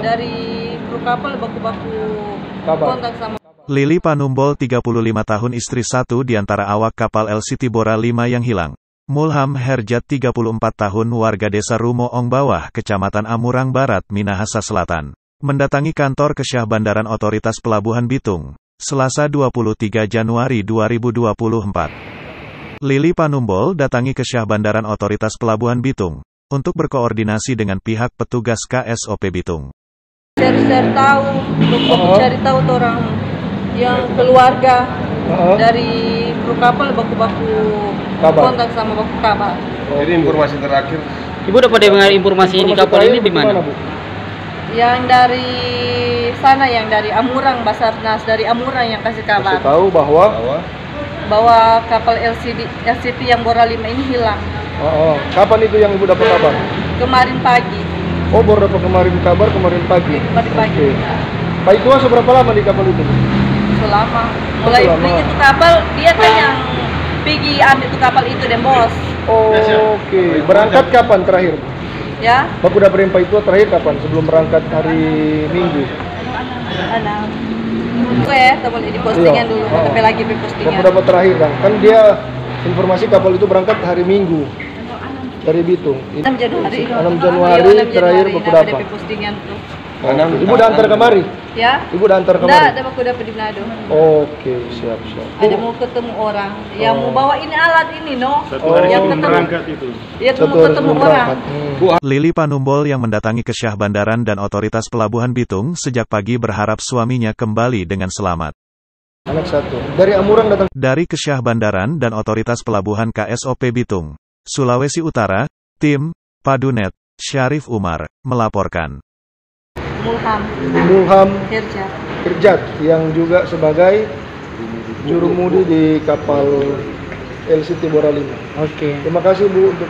dari kru kapal baku-baku Kabar. kontak sama Lili Panumbol 35 tahun istri satu di antara awak kapal LC Tibora 5 yang hilang. Mulham Herjat 34 tahun warga desa Rumo Ong Bawah, Kecamatan Amurang Barat, Minahasa Selatan. Mendatangi kantor Kesyah Bandaran Otoritas Pelabuhan Bitung. Selasa 23 Januari 2024. Lili Panumbol datangi Kesyah Bandaran Otoritas Pelabuhan Bitung. Untuk berkoordinasi dengan pihak petugas KSOP Bitung. Share-share tahu untuk Oh. cari tahu tuh orang yang keluarga Heeh. dari kru kapal baku-baku Kabar. kontak sama baku kabar Jadi informasi terakhir Ibu dapat dengar informasi di kapal ini di mana? Bu? yang dari sana yang dari Amurang Basarnas dari Amurang yang kasih Kasih kabar tahu bahwa bahwa bahwa kapal LCD LCT yang Bora 5 ini hilang oh, oh. kapan itu yang ibu dapat kabar? kemarin pagi Oh baru dapat kemarin kabar kemarin pagi. kemarin pagi Oke. Pak itu seberapa lama di kapal itu? selama mulai Selama. beli itu kapal dia kan yang pergi ambil itu kapal itu dan bos Oh, Oke. Berangkat kapan terakhir? ya Bapak udah beri Pak itu terakhir kapan? Sebelum berangkat hari Minggu. anak gue ya tak boleh di postingan Iya. dulu Oh. tapi lagi di Bapak postingan dapat terakhir kan? Kan dia informasi kapal itu berangkat hari Minggu dari Bitung. 6 Januari 6 Januari Iya, 6 terakhir nah, tuh Enam. Ibu udah antar kemari? ya Ibu udah antar Enggak, kemari? ada aku dapat di Manado. Oke, siap siap. Ada mau ketemu orang yang Oh. mau bawa ini alat ini, no? Satu hari yang ketemu. itu. Ya, Satu mau ketemu orang. berangkat. Hmm. Lili Panumbol yang mendatangi Kesyah Bandaran dan Otoritas Pelabuhan Bitung sejak pagi berharap suaminya kembali dengan selamat. Anak satu. Dari Amurang datang. Dari Kesyah Bandaran dan Otoritas Pelabuhan KSOP Bitung, Sulawesi Utara, tim Padunet Syarif Umar melaporkan. Mulham, Mulham Herja. Kerjat yang juga sebagai jurumudi di kapal LCT Bora 5. Oke. Terima kasih Bu untuk